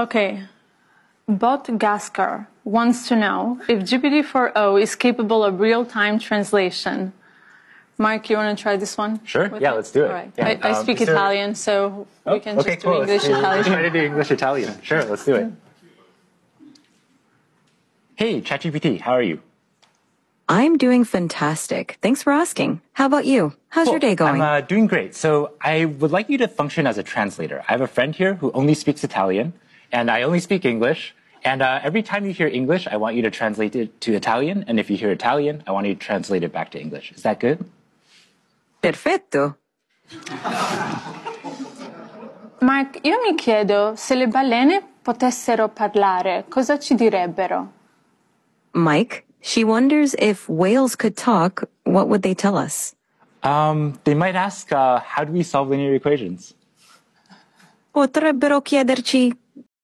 Okay. Bot Gaskar wants to know if GPT-4o is capable of real-time translation. Mark, you want to try this one? Sure. with Yeah, let's do it. All right. Yeah, I, I um, speak is Italian, so we Oh, can okay, just cool. do English let's, let's try to do English Italian. Sure, let's do it. Hey, ChatGPT, how are you? I'm doing fantastic. Thanks for asking. How about you? How's your day going? I'm uh, doing great. So I would like you to function as a translator. I have a friend here who only speaks Italian, and I only speak English. And uh, every time you hear English, I want you to translate it to Italian. And if you hear Italian, I want you to translate it back to English. Is that good? Perfetto. Mark, io mi chiedo se le balene potessero parlare, cosa ci direbbero? Mike, she wonders if whales could talk, what would they tell us? Um, they might ask, uh, how do we solve linear equations? Potrebbero chiederci